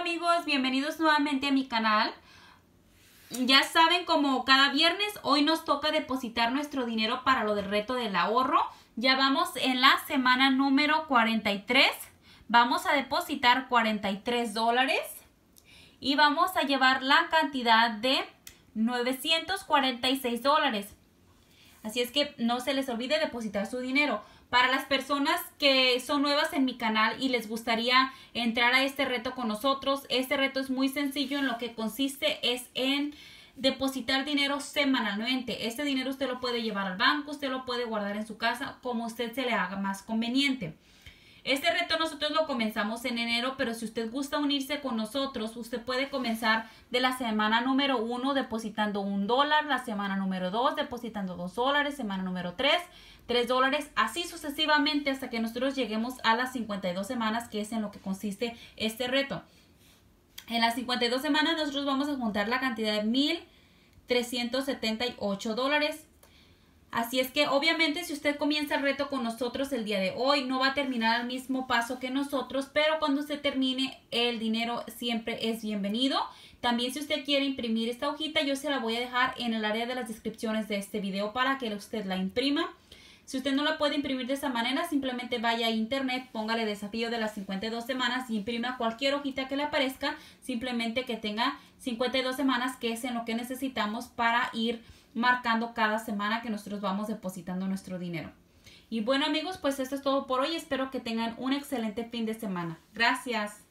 amigos, bienvenidos nuevamente a mi canal. Ya saben, como cada viernes, hoy nos toca depositar nuestro dinero para lo del reto del ahorro. Ya vamos en la semana número 43. Vamos a depositar 43 dólares y vamos a llevar la cantidad de 946 dólares. Así es que no se les olvide depositar su dinero. Para las personas que son nuevas en mi canal y les gustaría entrar a este reto con nosotros, este reto es muy sencillo en lo que consiste es en depositar dinero semanalmente. Este dinero usted lo puede llevar al banco, usted lo puede guardar en su casa como usted se le haga más conveniente. Este reto nosotros lo comenzamos en enero, pero si usted gusta unirse con nosotros, usted puede comenzar de la semana número uno depositando un dólar, la semana número dos depositando dos dólares, semana número tres, tres dólares, así sucesivamente hasta que nosotros lleguemos a las 52 semanas, que es en lo que consiste este reto. En las 52 semanas nosotros vamos a juntar la cantidad de 1.378 dólares. Así es que obviamente si usted comienza el reto con nosotros el día de hoy, no va a terminar al mismo paso que nosotros, pero cuando usted termine el dinero siempre es bienvenido. También si usted quiere imprimir esta hojita, yo se la voy a dejar en el área de las descripciones de este video para que usted la imprima. Si usted no la puede imprimir de esa manera, simplemente vaya a internet, póngale desafío de las 52 semanas y imprima cualquier hojita que le aparezca, simplemente que tenga 52 semanas, que es en lo que necesitamos para ir marcando cada semana que nosotros vamos depositando nuestro dinero. Y bueno amigos, pues esto es todo por hoy. Espero que tengan un excelente fin de semana. Gracias.